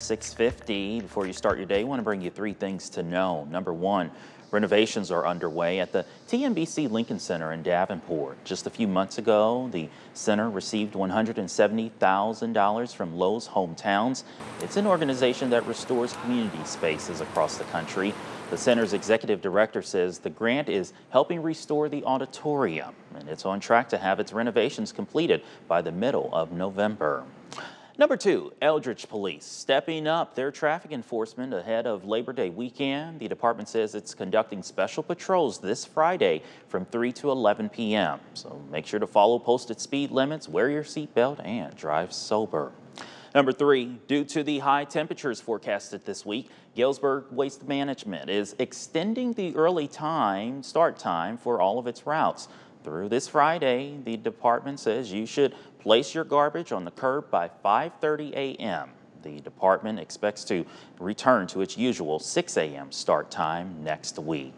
650. Before you start your day, I want to bring you three things to know. Number one, renovations are underway at the TMBC Lincoln Center in Davenport. Just a few months ago, the center received $170,000 from Lowe's Hometowns. It's an organization that restores community spaces across the country. The center's executive director says the grant is helping restore the auditorium, and it's on track to have its renovations completed by the middle of November. Number two, Eldridge Police stepping up their traffic enforcement ahead of Labor Day weekend. The department says it's conducting special patrols this Friday from 3 to 11 p.m. So make sure to follow posted speed limits, wear your seatbelt, and drive sober. Number three, due to the high temperatures forecasted this week, Galesburg Waste Management is extending the early time, start time for all of its routes. Through this Friday, the department says you should place your garbage on the curb by 5.30 a.m. The department expects to return to its usual 6 a.m. start time next week.